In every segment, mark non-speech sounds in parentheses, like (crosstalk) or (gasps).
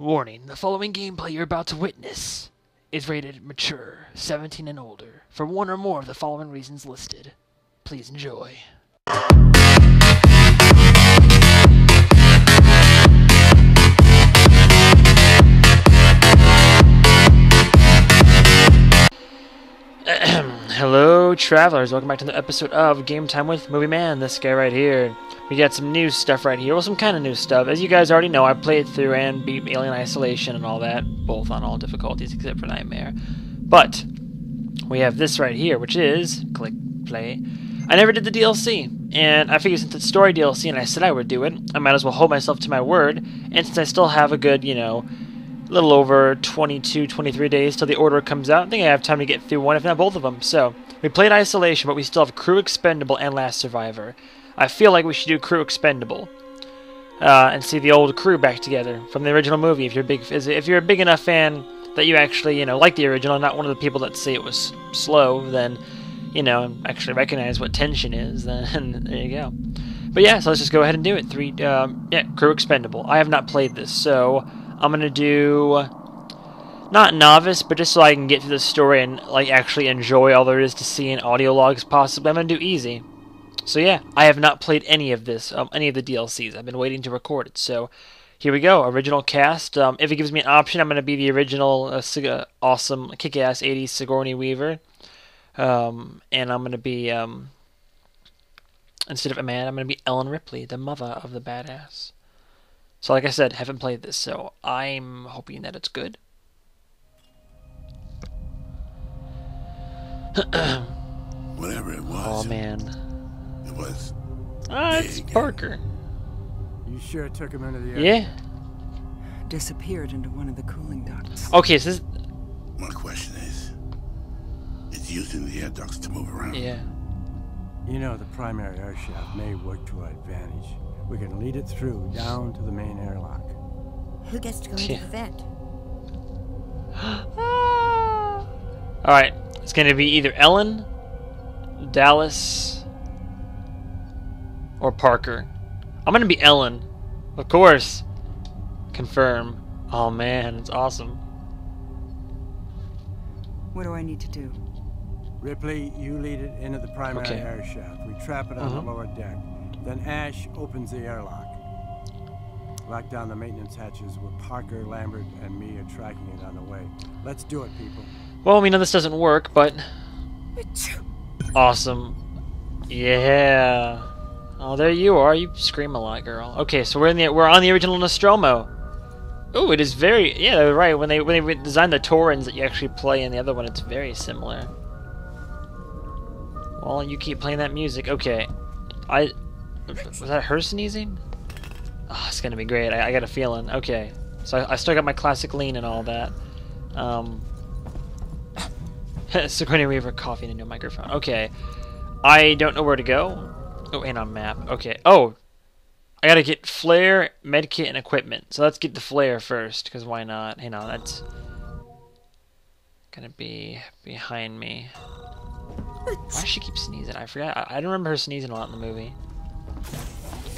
Warning, the following gameplay you're about to witness is rated mature, 17 and older, for one or more of the following reasons listed. Please enjoy. (clears throat) Hello, travelers. Welcome back to the episode of Game Time with Movie Man. This guy right here. We got some new stuff right here. Well, some kind of new stuff. As you guys already know, I played through and beat Alien Isolation and all that, both on all difficulties except for Nightmare. But we have this right here, which is click play. I never did the DLC, and I figured since it's story DLC and I said I would do it, I might as well hold myself to my word. And since I still have a good, you know, little over 22, 23 days till the order comes out. I think I have time to get through one, if not both of them. So, we played Isolation, but we still have Crew Expendable and Last Survivor. I feel like we should do Crew Expendable. Uh, and see the old crew back together from the original movie. If you're a big, if you're a big enough fan that you actually, you know, like the original, not one of the people that say it was slow, then, you know, actually recognize what tension is. (laughs) Then there you go. But yeah, so let's just go ahead and do it. Three, um, yeah, Crew Expendable. I have not played this, so I'm gonna do not novice, but just so I can get through the story and like actually enjoy all there is to see in audio logs possibly. I'm gonna do easy. So yeah, I have not played any of this, um, any of the DLCs. I've been waiting to record it. So here we go, original cast. Um, if it gives me an option, I'm gonna be the original uh, uh awesome kick-ass 80s Sigourney Weaver, um, and I'm gonna be um, instead of Amanda, I'm gonna be Ellen Ripley, the mother of the badass. So like I said, haven't played this, so I'm hoping that it's good. (clears throat) Whatever it was. Oh man. It was. Ah, it's. Parker. You sure took him into the air? Yeah. disappeared into one of the cooling ducts. Okay, so this. My question is, it's using the air ducts to move around. Yeah. You know, the primary air shaft may work to our advantage. We can lead it through down to the main airlock. Who gets to go Yeah. into the vent? (gasps) All right, it's gonna be either Ellen, Dallas, or Parker. I'm gonna be Ellen, of course. Confirm. Oh man, it's awesome. What do I need to do? Ripley, you lead it into the primary Okay. air shaft. We trap it on Uh-huh. the lower deck. Then Ash opens the airlock. Lock down the maintenance hatches with Parker, Lambert, and me are tracking it on the way. Let's do it, people. Well, we know this doesn't work, but awesome. Yeah. Oh, there you are. You scream a lot, girl. Okay, so we're in the we're on the original Nostromo. Oh, it is very yeah, right. When they when they designed the Torrens that you actually play in the other one, it's very similar. Well, you keep playing that music. Okay, I was that her sneezing? Oh, it's gonna be great. I, I got a feeling. Okay, so I, I still got my classic lean and all that. Um, (laughs) Sigourney Weaver coughing into a microphone. Okay. I don't know where to go. Oh, and on map. Okay. Oh! I gotta get flare, medkit, and equipment. So let's get the flare first, because why not? Hang on, that's gonna be behind me. Why does she keep sneezing? I forgot. I, I don't remember her sneezing a lot in the movie.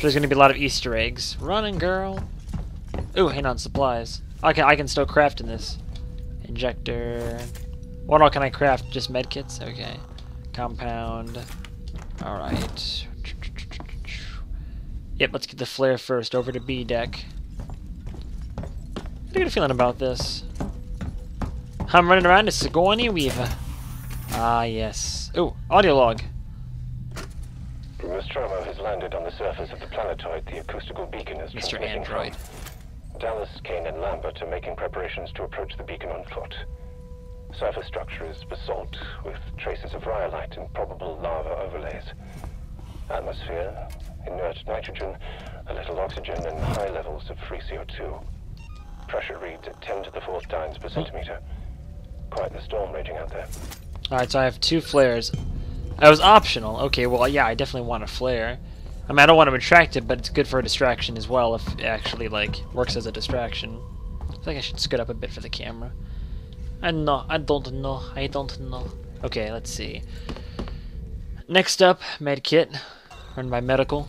There's gonna be a lot of Easter eggs. Running, girl. Ooh, hang on, supplies. Okay, I can still craft in this. Injector. What all can I craft? Just medkits? Okay. Compound. Alright. Yep, let's get the flare first. Over to B deck. I got a feeling about this. I'm running around as Sigourney Weaver. Ah, yes. Oh, audio log. Nostromo has landed on the surface of the planetoid the acoustical beacon is Mr. Android. from. Dallas, Kane, and Lambert are making preparations to approach the beacon on foot. Surface structure is basalt with traces of rhyolite and probable lava overlays. Atmosphere, inert nitrogen, a little oxygen, and high levels of free CO2. Pressure reads at 10 to the fourth dynes per centimeter. Quite the storm raging out there. Alright, so I have two flares. That was optional. Okay, well, yeah, I definitely want a flare. I mean, I don't want to retract it, but it's good for a distraction as well if it actually, like, works as a distraction. I think I should scoot up a bit for the camera. I don't know, I don't know, I don't know. Okay, let's see. Next up, medkit, run by medical.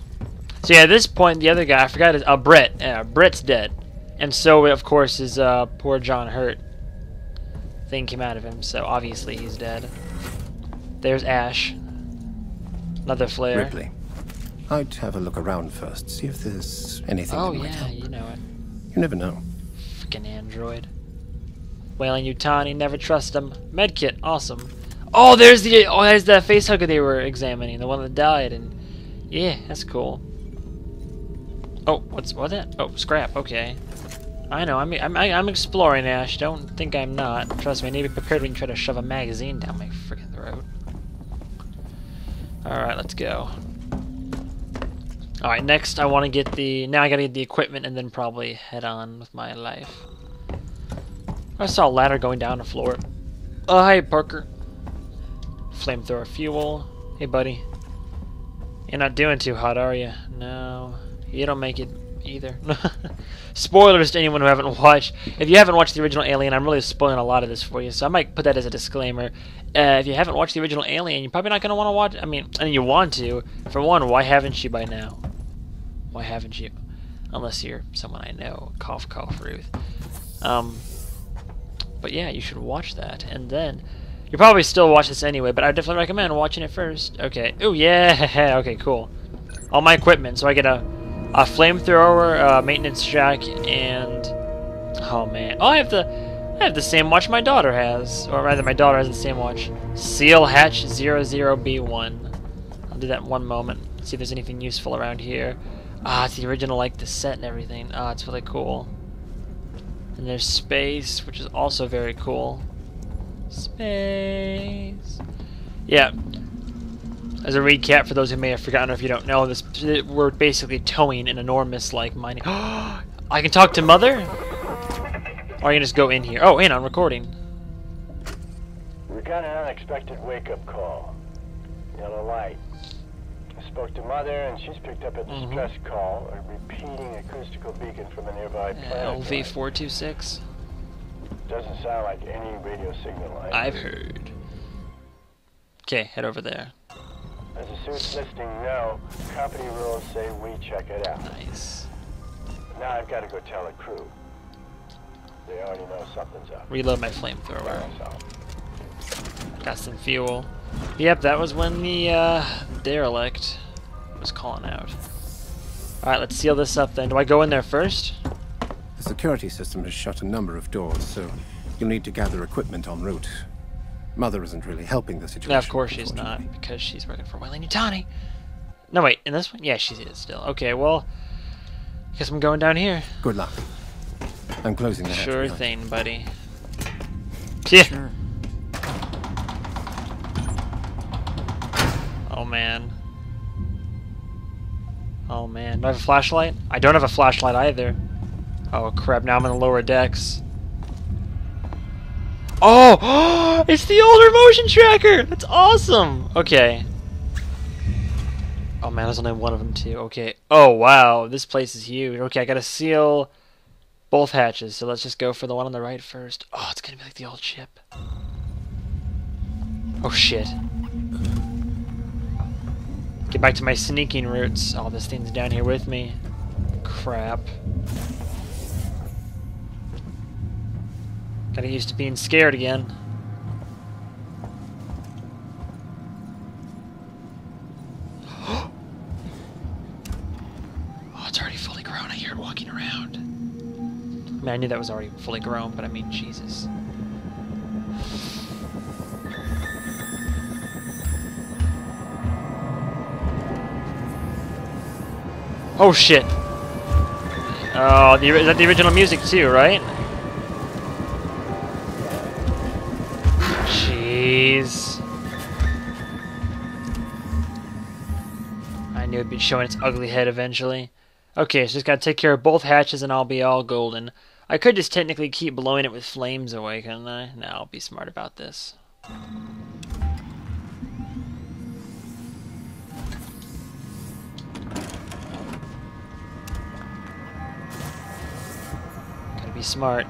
So yeah, at this point, the other guy, I forgot his, uh, Brett. Yeah, Brett's dead. And so, of course, is uh, poor John Hurt. Thing came out of him, so obviously he's dead. There's Ash. Another flare. Ripley. I'd have a look around first, see if there's anything Oh that might yeah, help. you know it. You never know. Freaking android. Weyland-Yutani, never trust him. Medkit, awesome. Oh, there's the oh, there's that face hugger they were examining, the one that died, and yeah, that's cool. Oh, what's what that? Oh, scrap. Okay. I know. I'm I'm I'm exploring, Ash. Don't think I'm not. Trust me. I need to be prepared when you try to shove a magazine down my freaking throat. All right, let's go. All right, next I want to get the. Now I gotta get the equipment and then probably head on with my life. I saw a ladder going down the floor. Oh, hi, Parker. Flamethrower fuel. Hey, buddy. You're not doing too hot, are you? No. You don't make it either. (laughs) Spoilers to anyone who haven't (laughs) watched. If you haven't watched the original Alien, I'm really spoiling a lot of this for you, so I might put that as a disclaimer. Uh, if you haven't watched the original Alien, you're probably not going to want to watch. I mean, and you want to. For one, why haven't you by now? Why haven't you? Unless you're someone I know. Cough, cough, Ruth. Um, but yeah, you should watch that, and then you probably still watch this anyway. But I definitely recommend watching it first. Okay. Oh yeah. (laughs) okay. Cool. All my equipment. So I get a a flamethrower, uh, maintenance jack, and oh man, oh I have the I have the same watch my daughter has, or rather my daughter has the same watch. Seal Hatch 00B1. I'll do that in one moment. See if there's anything useful around here. Ah, it's the original, like the set and everything. Ah, it's really cool. And there's space, which is also very cool. Space. Yeah. As a recap, for those who may have forgotten, or if you don't know, this we're basically towing an enormous like mining. (gasps) I can talk to Mother, or I can just go in here. Oh, and I'm recording. We got an unexpected wake-up call. Yellow light. I spoke to Mother, and she's picked up a Mhm. distress call, a repeating acoustical beacon from a nearby planet. LV four two six. Doesn't sound like any radio signal. I I've heard. Okay, head over there. As the suit's listing no, company rules say we check it out. Nice. Now I've got to go tell the crew. They already know something's up. Reload my flamethrower. Got some fuel. Yep, that was when the uh, derelict was calling out. Alright, let's seal this up then. Do I go in there first? The security system has shut a number of doors, so you'll need to gather equipment en route. Mother isn't really helping the situation. Yeah, of course she's not, because she's working for Weyland-Yutani. No, wait, in this one? Yeah, she is still. Okay, well, I guess I'm going down here. Good luck. I'm closing the hatch Sure behind. thing, buddy. Yeah. Sure. Oh man. Oh man. Do I have a flashlight? I don't have a flashlight either. Oh crap, now I'm in the lower decks. Oh! (gasps) it's the older motion tracker! That's awesome! Okay. Oh man, there's only one of them too. Okay. Oh wow, this place is huge. Okay, I gotta seal both hatches, so let's just go for the one on the right first. Oh, it's gonna be like the old ship. Oh shit. Get back to my sneaking roots. Oh, this thing's down here with me. Crap. Gotta used to being scared again. (gasps) oh, it's already fully grown. I hear it walking around. I mean, I knew that was already fully grown, but I mean, Jesus. Oh shit. Oh, the, is that the original music too, right? I be showing its ugly head eventually. Okay, so just gotta take care of both hatches and I'll be all golden. I could just technically keep blowing it with flames away, couldn't I? No, I'll be smart about this. Gotta be smart.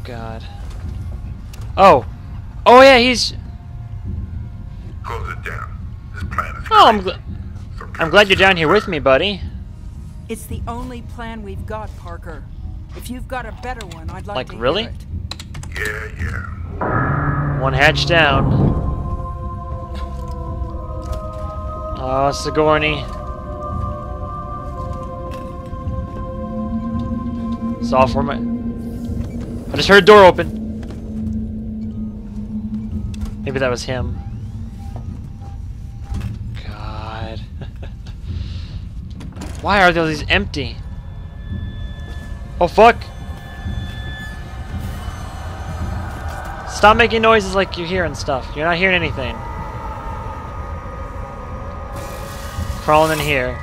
Oh god. Oh! Oh yeah, he's... Close it down. This plan is Oh, I'm, crazy. gl- Some I'm glad you're down here with me, buddy. It's the only plan we've got, Parker. If you've got a better one, I'd like, Like, to really? hear it. Yeah, yeah. One hatch down. Oh, Sigourney. Software. I just heard a door open. Maybe that was him. God. (laughs) Why are these empty? Oh fuck! Stop making noises like you're hearing stuff. You're not hearing anything. Crawling in here.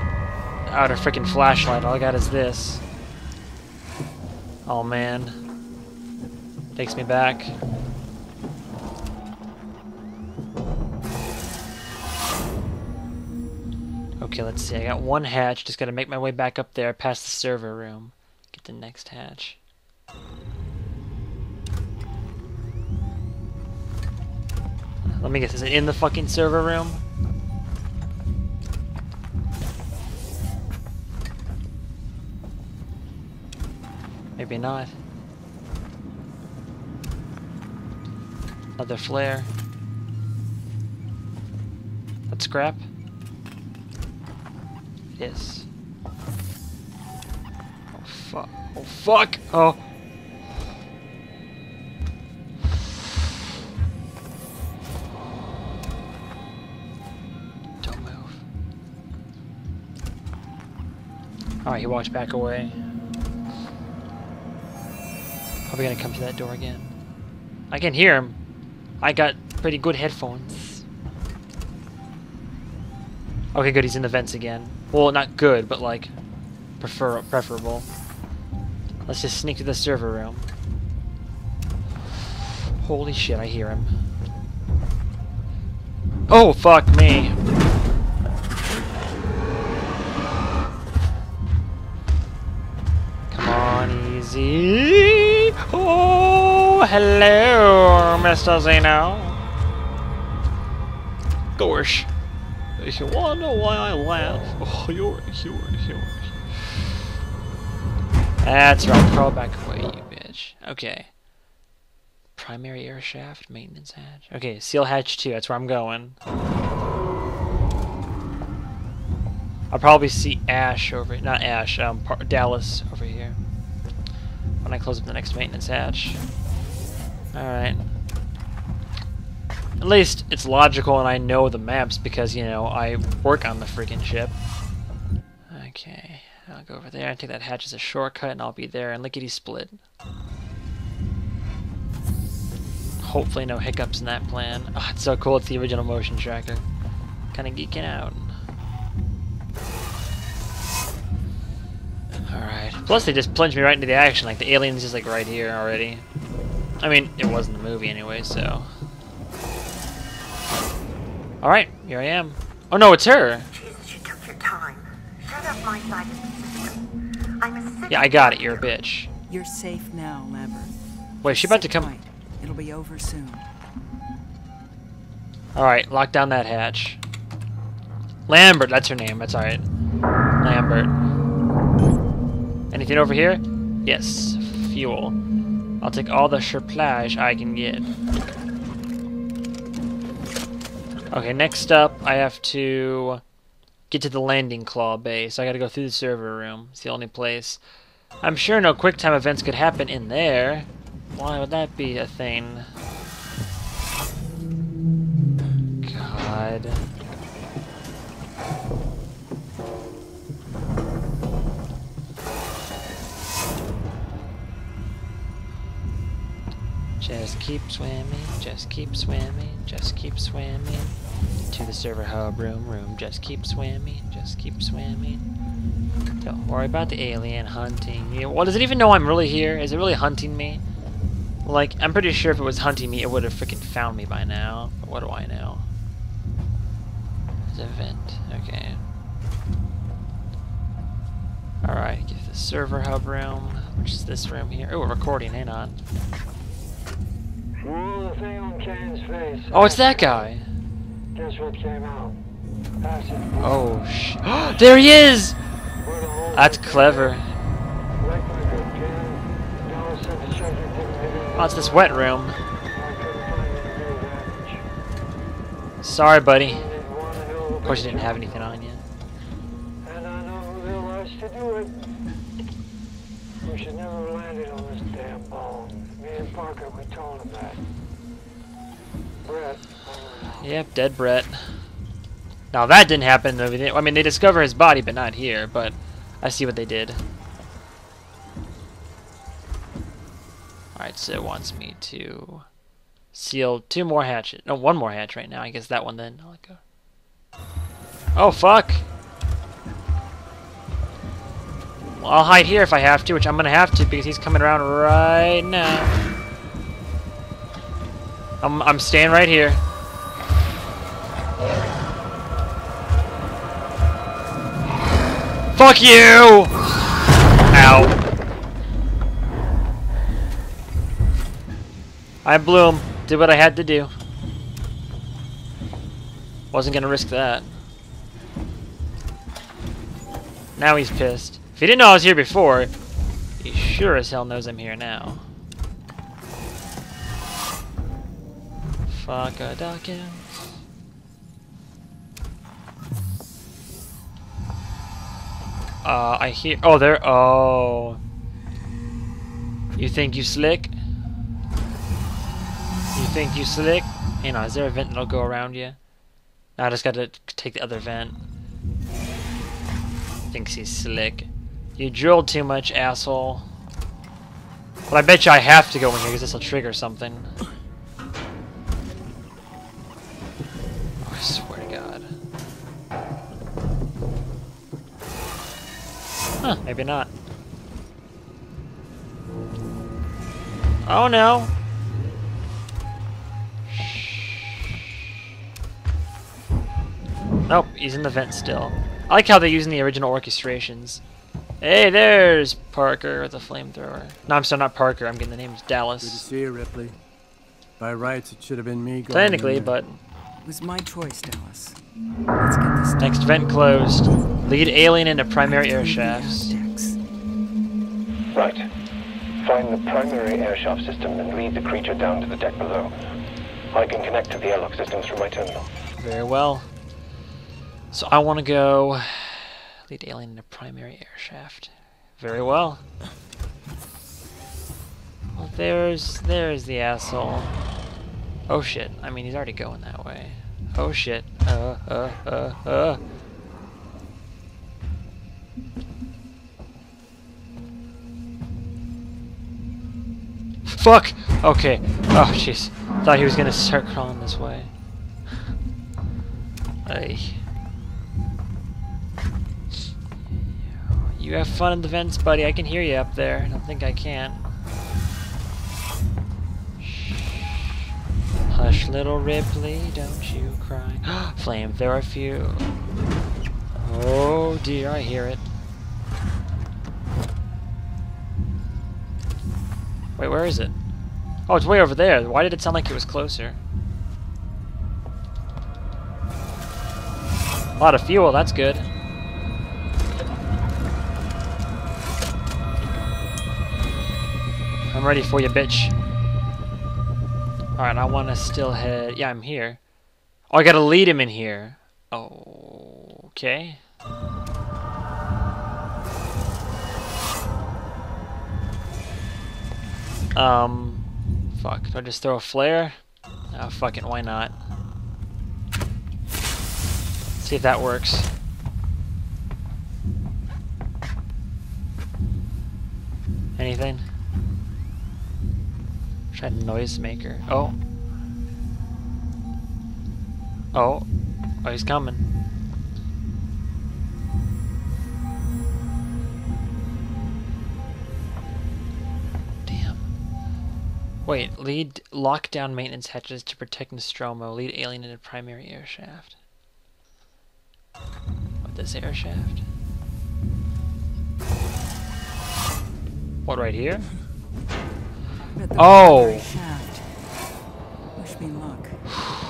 Out a freaking flashlight. All I got is this. Oh man. Takes me back. Okay, let's see. I got one hatch. Just gotta make my way back up there past the server room. Get the next hatch. Let me guess, is it in the fucking server room? Maybe not. Another flare. That's scrap. Yes. Oh fuck. Oh fuck! Oh. Don't move. Alright, he walks back away. Probably gonna come to that door again. I can hear him. I got pretty good headphones. Okay, good, he's in the vents again. Well, not good, but like, prefer preferable. Let's just sneak to the server room. Holy shit, I hear him. Oh, fuck me. Come on, easy. Hello, Mr. Zeno. Gosh. If you wanna know why I laugh, oh, you're, you're, you're. That's right, crawl back away, you bitch. Okay. Primary air shaft, maintenance hatch. Okay, seal hatch 2, that's where I'm going. I'll probably see Ash over not Ash, um, Par Dallas over here. When I close up the next maintenance hatch. Alright. At least it's logical and I know the maps because, you know, I work on the freaking ship. Okay, I'll go over there and take that hatch as a shortcut and I'll be there and lickety split. Hopefully no hiccups in that plan. Oh, it's so cool, it's the original motion tracker. Kinda geeking out. Alright. Plus they just plunged me right into the action, like the alien's just like right here already. I mean, it wasn't the movie anyway, so... Alright, here I am. Oh no, it's her! Jesus, you took your time. Set up my side of the system. I'm a Yeah, I got it, you're a bitch. You're safe now, Lambert. Wait, is she about to come... tight. It'll be over soon. Alright, lock down that hatch. Lambert, that's her name, that's alright. Lambert. Anything over here? Yes, fuel. I'll take all the surplage I can get. Okay, next up, I have to get to the landing claw bay, so I gotta go through the server room. It's the only place. I'm sure no quick time events could happen in there. Why would that be a thing? Just keep swimming, just keep swimming, just keep swimming. To the server hub room, room, just keep swimming, just keep swimming. Don't worry about the alien hunting you. Well, does it even know I'm really here? Is it really hunting me? Like, I'm pretty sure if it was hunting me, it would have freaking found me by now. But what do I know? There's a vent. Okay. Alright, get the server hub room, which is this room here. Oh, we're recording, hang on. Oh, it's that guy! Guess what came out? Oh sh! (gasps) there he is! Where the hole That's clever. Like my good pen. Dallas said the subject didn't hit anything. Oh, it's this wet room. I couldn't find any real damage. Sorry, buddy. Didn't want to know Of course, you didn't have anything on you. And I know who ask to do it. We should never have landed on this damn ball. Me and Parker, we told him that. Brett, Yep, dead Brett. Now that didn't happen. I mean, they discover his body, but not here. But I see what they did. Alright, so it wants me to seal two more hatches. No, one more hatch right now. I guess that one then. I'll let go. Oh, fuck! Well, I'll hide here if I have to, which I'm gonna have to because he's coming around right now. I'm, I'm staying right here. Fuck you! Ow. I blew him. Did what I had to do. Wasn't gonna risk that. Now he's pissed. If he didn't know I was here before, he sure as hell knows I'm here now. Fuck a duckin'. Uh, I hear. Oh, there. Oh. You think you slick? You think you slick? Hang on, is there a vent that'll go around you? No, I just gotta take the other vent. Thinks he's slick. You drilled too much, asshole. But I bet you I have to go in here because this will trigger something. Huh, maybe not. Oh no! Nope, he's in the vent still. I like how they're using the original orchestrations. Hey, there's Parker with a flamethrower. No, I'm still not Parker. I'm getting the name's Good to Dallas. see you, Ripley. By rights, it should have been me going in Technically, there. but It was my choice, Dallas. Let's get this next vent closed. Lead alien into primary air shafts. Right. Find the primary air shaft system and lead the creature down to the deck below. I can connect to the airlock systems from my terminal. Very well. So I want to go lead alien into primary air shaft. Very well. Well, there's there's the asshole. Oh shit! I mean, he's already going that way. Oh shit! Uh uh uh uh. Fuck! Okay. Oh jeez. Thought he was gonna start crawling this way. Hey. You have fun in the vents, buddy. I can hear you up there. I don't think I can. Hush, little Ripley, don't you cry. (gasps) Flame, there are a few. Oh dear, I hear it. Wait, where is it? Oh, it's way over there. Why did it sound like it was closer? A lot of fuel, that's good. I'm ready for you, bitch. Alright, I want to still head... Yeah, I'm here. Oh, I gotta lead him in here. Oh, okay. Um, fuck. Do I just throw a flare? Oh, fuck it. Why not? See if that works. Anything? Try noisemaker. Oh. Oh. Oh, he's coming. Wait, lead lockdown maintenance hatches to protect Nostromo. Lead alien in into primary air shaft. What, this air shaft? What, right here? Oh. shaft. Wish me luck. (sighs)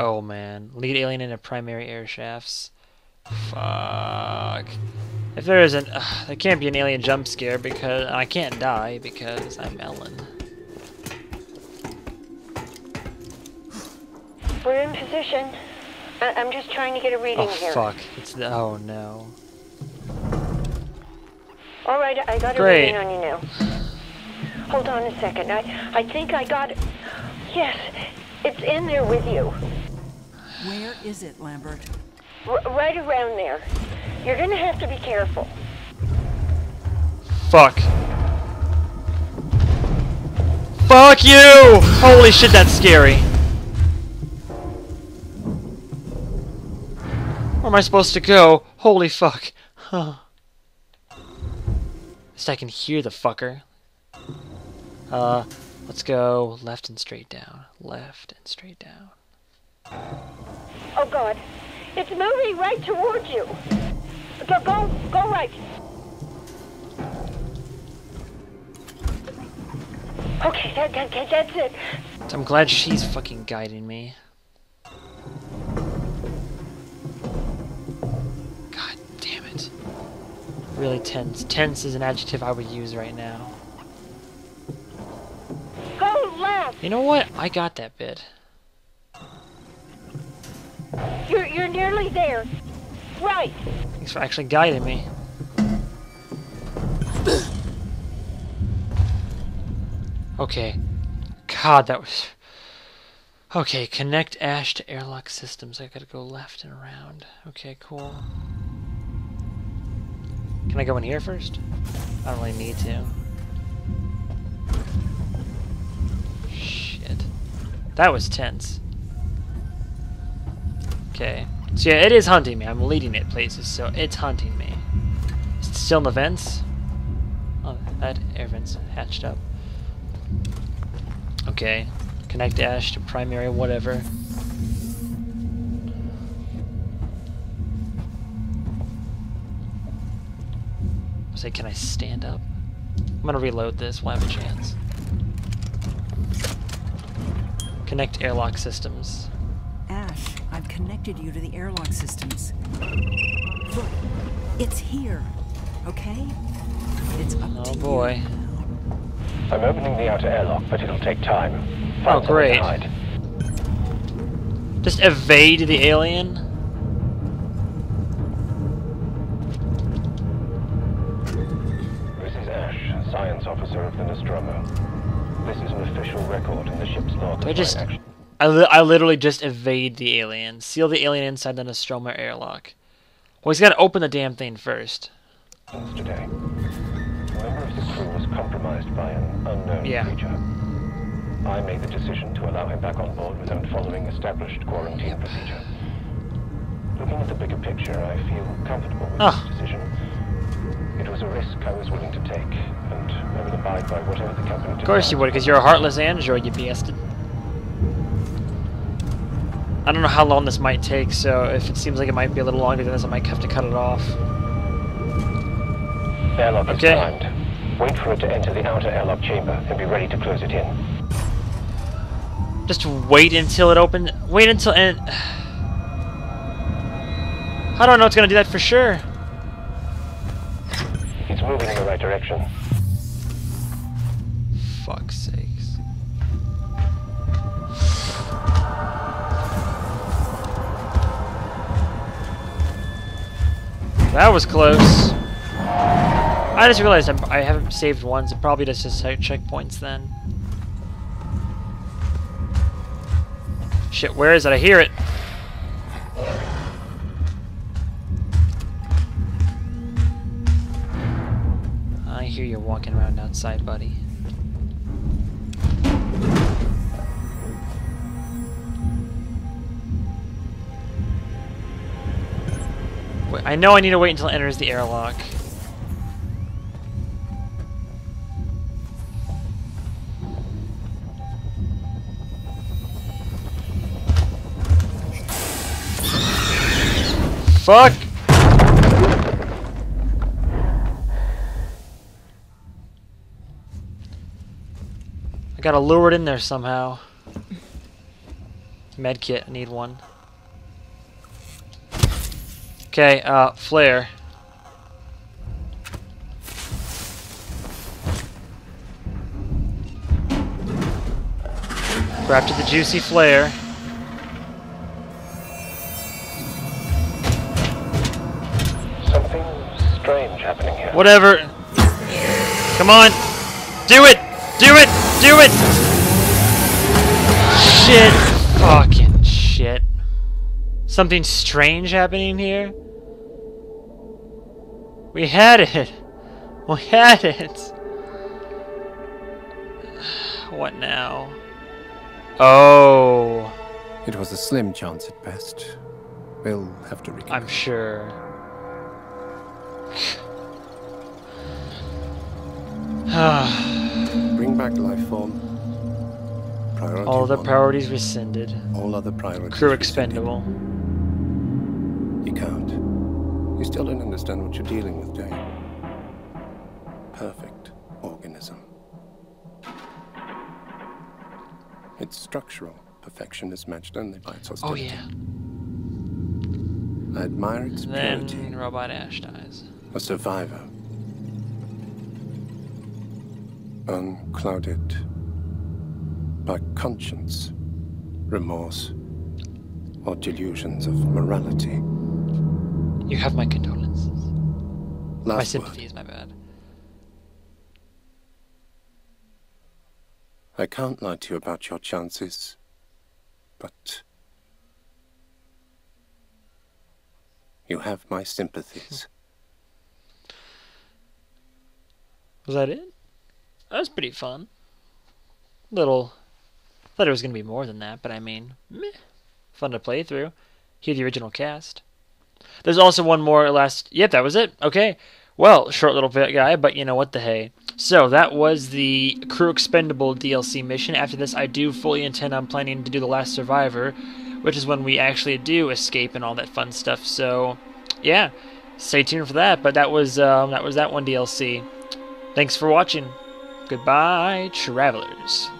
Oh man, lead alien in into primary air shafts. Fuck. If there isn't, uh, there can't be an alien jump scare because I can't die because I'm Ellen. We're in position. I- I'm just trying to get a reading Oh here. fuck! It's the oh no. All right, I got a Great. reading on you now. Hold on a second. I I think I got it. Yes, it's in there with you. Where is it, Lambert? R- right around there. You're gonna have to be careful. Fuck. Fuck you! Holy shit, that's scary. Where am I supposed to go? Holy fuck. Huh. At least I can hear the fucker. Uh, let's go left and straight down. Left and straight down. Oh God, it's moving right towards you. Go go go right. Okay, that, that, that- that's it. I'm glad she's fucking guiding me. God damn it. Really tense. Tense is an adjective I would use right now. Go left. You know what? I got that bit. You're nearly there. Right. Thanks for actually guiding me. Okay. God, that was... Okay, connect Ash to airlock systems. I gotta go left and around. Okay, cool. Can I go in here first? I don't really need to. Shit. That was tense. Okay. So yeah, it is hunting me. I'm leading it places, so it's hunting me. Is it still in the vents? Oh, that air vent's hatched up. Okay. Connect Ash to primary whatever. Say, can I stand up? I'm gonna reload this. We'll have a chance. Connect airlock systems. Ash, I've connected you to the airlock systems. Look, it's here, okay? It's up Oh to you. boy. I'm opening the outer airlock, but it'll take time. Find Oh, somewhere to great. hide. Just evade the alien? This is Ash, science officer of the Nostromo. This is an official record in the ship's log. Do I just- action. I, li I literally just evade the alien. Seal the alien inside the Nostromo airlock. Well, he's gotta open the damn thing first. today. A member of the crew was compromised by an unknown Yeah. creature. I made the decision to allow him back on board without following established quarantine procedure. Looking at the bigger picture, I feel comfortable with Ah. this decision. It was a risk I was willing to take, and I will abide by whatever the company Of course you would, because you're a heartless android, you bastard. I don't know how long this might take, so if it seems like it might be a little longer than this, I might have to cut it off. Airlock is Okay. timed. Wait for it to enter the outer airlock chamber and be ready to close it in. Just wait until it opens. Wait until and. How do I know it's gonna do that for sure? It's moving in the right direction. Fuck's sakes. That was close. I just realized I'm, I haven't saved once. It probably does just check checkpoints then. Shit, where is it? I hear it. I hear you walking around outside, buddy. I know I need to wait until it enters the airlock. Fuck! I gotta lure it in there somehow. Medkit, I need one. Okay, uh, flare. Grab to the juicy flare. Something strange happening here. Whatever. Come on. Do it! Do it! Do it! Shit. Fucking shit. Something strange happening here? We had it. We had it. What now? Oh. It was a slim chance at best. We'll have to reconnect. I'm sure. (sighs) Bring back life form. Priority All the priorities rescinded. All other priorities. Crew rescinded. expendable. You can't. You still don't understand what you're dealing with, do you? Perfect organism. Its structural perfection is matched only by its Oh yeah. I admire its purity. Then Robot Ash dies. A survivor. Unclouded by conscience, remorse, or delusions of morality. You have my condolences. my Last word. sympathies, my bad. I can't lie to you about your chances, but you have my sympathies. Hmm. Was that it? That was pretty fun. Little. Thought it was gonna be more than that, but I mean, meh. Fun to play through. Hear the original cast. There's also one more last. Yep, that was it. Okay. Well, short little bit guy, but you know what the hey. So that was the Crew Expendable DLC mission. After this, I do fully intend on planning to do the Last Survivor, which is when we actually do escape and all that fun stuff. So, yeah, stay tuned for that. But that was um, that was that one DLC. Thanks for watching. Goodbye, travelers.